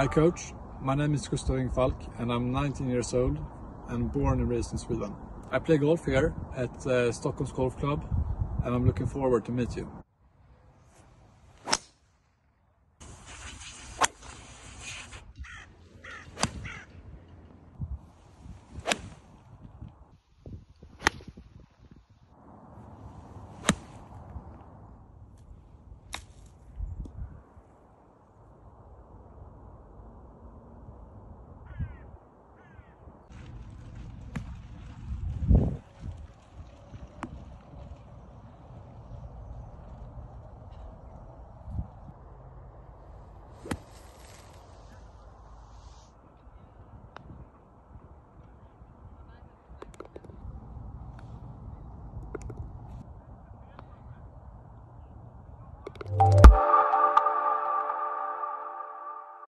Hi coach, my name is Gustaf Yngfalk and I'm 19 years old and born and raised in Sweden. I play golf here at uh, Stockholm's Golf Club and I'm looking forward to meet you.